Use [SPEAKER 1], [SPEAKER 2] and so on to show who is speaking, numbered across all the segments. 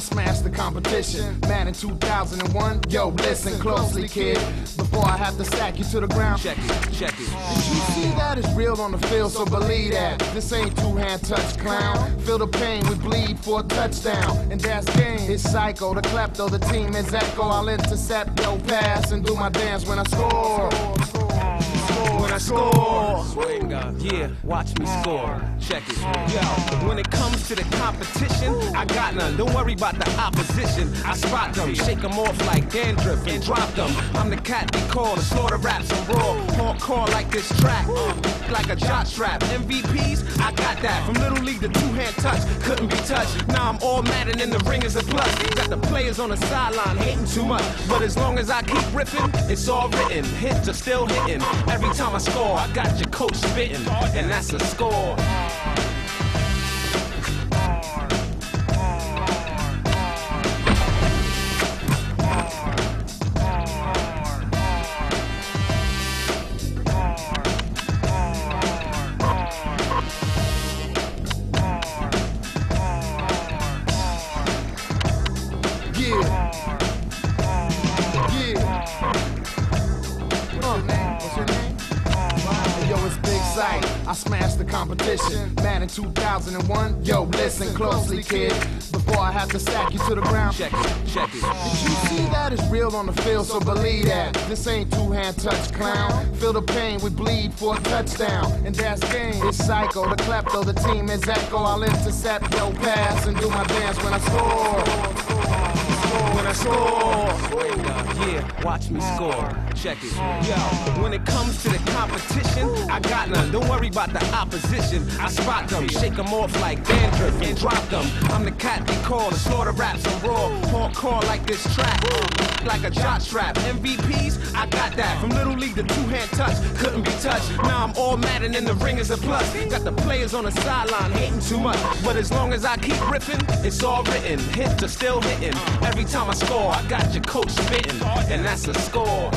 [SPEAKER 1] smashed the competition. Madden 2001, yo, listen closely, kid. Before I have to sack you to the ground.
[SPEAKER 2] Check it, check it.
[SPEAKER 1] Did you see that? It's real on the field, so believe that. This ain't two-hand touch, clown. Feel the pain, we bleed for a touchdown. And that's game. It's psycho, the klepto, the team is echo. I'll intercept your pass and do my dance when I score.
[SPEAKER 2] When I score, yeah, watch me score. Check it. Yo, when it comes to the competition, I got none. Don't worry about the opposition. I spot them, shake them off like dandruff and drop them. I'm the cat they call the slaughter raps and raw. Hardcore like this track, uh, like a jock strap. MVPs, I got that. From little league to two hand touch, couldn't be touched. Now I'm all mad and in the ring is a plus. Got the players on the sideline hating too much. But as long as I keep ripping, it's all written. Hits are still hitting. Every time I score, I got your coach spitting. And that's a score.
[SPEAKER 1] Madden 2001, yo, listen closely, kid. Before I have to sack you to the ground.
[SPEAKER 2] Check it, check it.
[SPEAKER 1] Did you see that? It's real on the field, so believe that. This ain't two-hand touch, clown. Feel the pain, we bleed for a touchdown. And that's game. It's psycho, the klepto, the team is echo. I'll intercept your pass and do my dance when I score.
[SPEAKER 2] Score, yeah, watch me score. Check it. Yo, when it comes to the competition, I got none. Don't worry about the opposition. I spot them, shake them off like dandruff and drop them. I'm the cat they call the slaughter raps and raw. Hardcore like this track, like a jock strap. MVPs, I got that. From little league to two hand touch, couldn't be touched. Now I'm all mad and in the ring is a plus. Got the players on the sideline hating too much. But as long as I keep ripping, it's all written. Hits are still hitting. Every time I score, I got your coach spitting. And that's a score.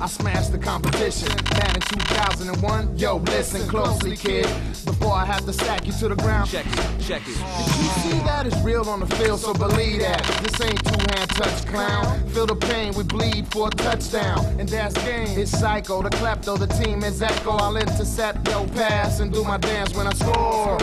[SPEAKER 1] I smashed the competition. Madden 2001, yo, listen closely, kid. Before I have to sack you to the ground.
[SPEAKER 2] Check it, check it.
[SPEAKER 1] Did you see that? It's real on the field, so believe that. This ain't two-hand touch, clown. Feel the pain, we bleed for a touchdown. And that's game. It's psycho, the klepto, the team is echo. I'll intercept your pass and do my dance when I score.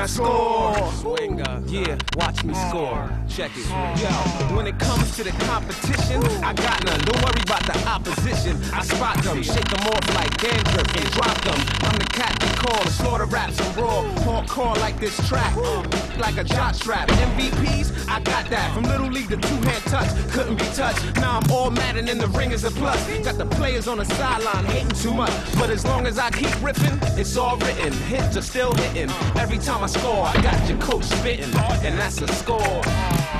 [SPEAKER 2] When I score, yeah, watch me score. Check it. Yo, when it comes to the competition, I got none. Don't worry about the opposition. I spot them, shake them off like dandruff and drop them. I'm the cat they call the slaughter raps and raw. Hardcore like this track, uh, like a jock strap. MVPs, I got that. From little league to two hand touch, couldn't be touched. Now I'm all mad and in the ring is a plus. Got the players on the sideline hating too much. But as long as I keep ripping, it's all written. Hits are still hitting. Every time I score, I got your coach spitting. And that's a score.